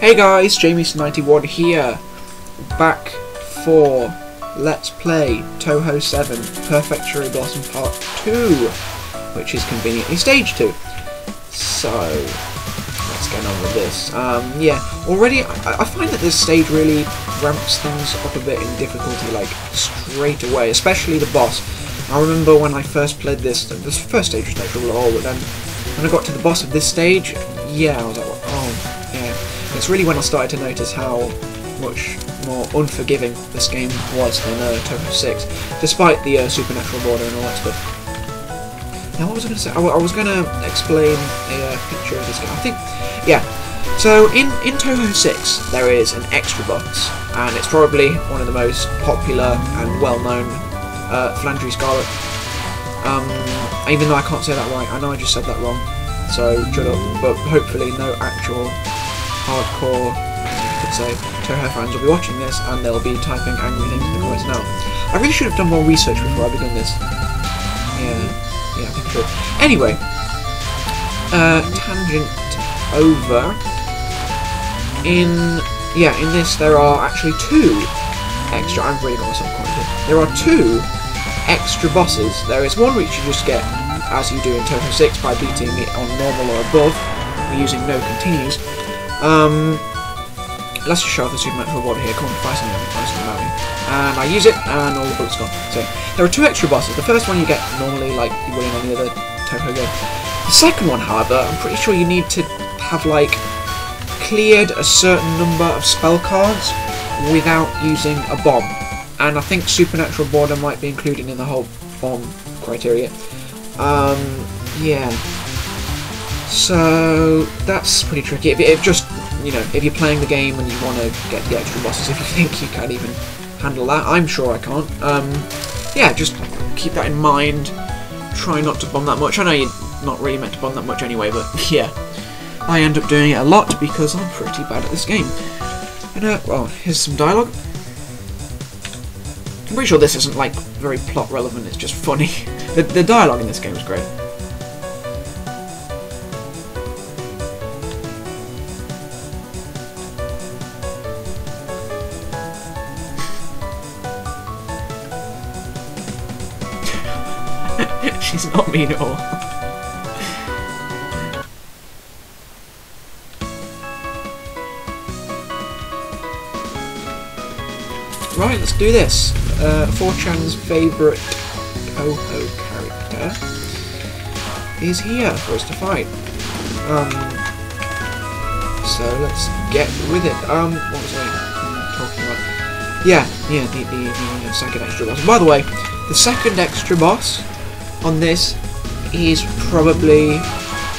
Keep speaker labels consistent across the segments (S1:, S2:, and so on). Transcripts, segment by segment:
S1: Hey guys, jamister91 here, back for Let's Play Touhou 7 Perfect Cherry Blossom Part 2, which is conveniently Stage 2. So, let's get on with this. Um, yeah, already I, I find that this stage really ramps things up a bit in difficulty, like, straight away, especially the boss. I remember when I first played this, this first stage was trouble at all, but then when I got to the boss of this stage, yeah, I was like, oh. It's really when I started to notice how much more unforgiving this game was than uh, Touhou 6, despite the uh, supernatural border and all that stuff. Now, what was I going to say? I, I was going to explain a uh, picture of this game. I think, yeah. So, in, in Touhou 6, there is an extra boss, and it's probably one of the most popular and well-known uh, Flandre Scarlet. Um, even though I can't say that right, I know I just said that wrong, so shut up. But hopefully, no actual hardcore, could say, Touhou fans will be watching this and they'll be typing angry things in the comments now. I really should have done more research before I began this. Yeah, yeah, I think should. Anyway, uh, tangent over. In yeah, in this there are actually two extra. I'm myself quite here. There are two extra bosses. There is one which you just get as you do in Touhou 6 by beating it on normal or above using no continues. Um, let's just show off the supernatural border here. Come on, buy something, buy something about me. And I use it, and all the bullets gone. So there are two extra bosses. The first one you get normally, like you would in any other Touhou game. The second one, however, I'm pretty sure you need to have like cleared a certain number of spell cards without using a bomb. And I think supernatural border might be included in the whole bomb criteria. Um, yeah. So that's pretty tricky. If just you know, if you're playing the game and you want to get the extra bosses, if you think you can't even handle that, I'm sure I can't. Um, yeah, just keep that in mind. Try not to bomb that much. I know you're not really meant to bomb that much anyway, but yeah, I end up doing it a lot because I'm pretty bad at this game. And uh, well, here's some dialogue. I'm pretty sure this isn't like very plot relevant. It's just funny. the, the dialogue in this game is great. She's not mean at all. Right, let's do this. Uh, 4chan's favourite Touhou character is here for us to fight. Um, so let's get with it. Um, what was I talking about? Yeah, yeah, the, the, the second extra boss. By the way, the second extra boss on this is probably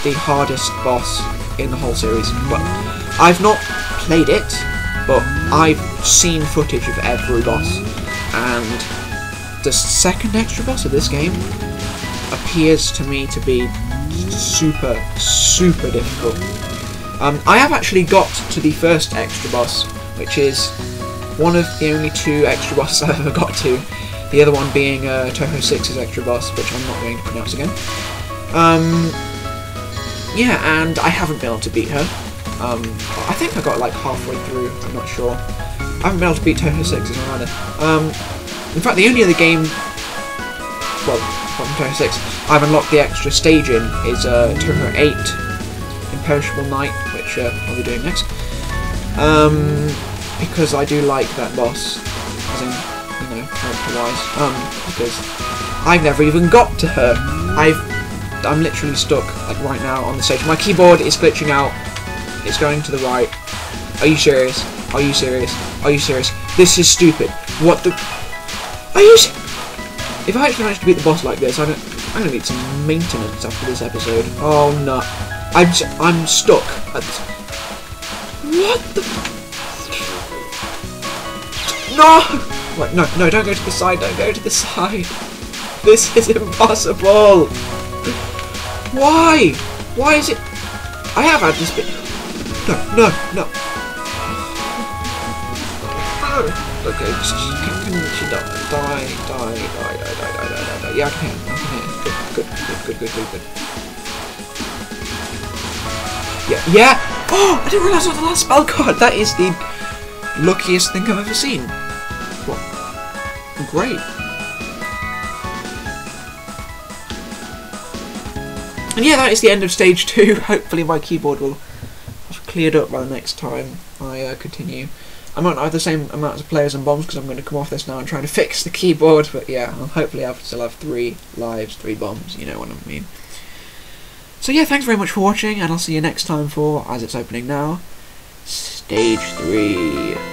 S1: the hardest boss in the whole series. But I've not played it, but I've seen footage of every boss, and the second extra boss of this game appears to me to be super, super difficult. Um, I have actually got to the first extra boss, which is one of the only two extra bosses I've ever got to. The other one being uh, Touhou 6's extra boss, which I'm not going to pronounce again. Um, yeah, and I haven't been able to beat her. Um, I think I got like halfway through, I'm not sure. I haven't been able to beat Touhou 6 as well either. Um, in fact, the only other game, well, from Touhou 6, I've unlocked the extra stage in is uh, Touhou 8, Imperishable Night, which uh, I'll be doing next. Um, because I do like that boss, you know, character-wise. Um, because I've never even got to her. I've, I'm literally stuck, like right now, on the stage. My keyboard is glitching out. It's going to the right. Are you serious? Are you serious? Are you serious? This is stupid. What the? Are you? If I actually manage to beat the boss like this, I'm I'm gonna need some maintenance after this episode. Oh no, I'm I'm stuck. What the? No! Wait, no, no, don't go to the side. Don't go to the side. This is impossible. Why? Why is it? I have had this bit. No, no, no. Okay, just, can, can she die? Die, die, die, die, die, die, die, die, die. Yeah, I can, I can. Good, good, good, good, good, good, good. Yeah, yeah! Oh, I didn't realise that was the last spell card. That is the luckiest thing I've ever seen. What? Great. And yeah, that is the end of stage two. Hopefully my keyboard will have cleared up by the next time I uh, continue. I might not have the same amounts of players and bombs because I'm going to come off this now and try to fix the keyboard, but yeah, I'll hopefully I'll still have three lives, three bombs, you know what I mean. So yeah, thanks very much for watching, and I'll see you next time for, as it's opening now, Stage 3.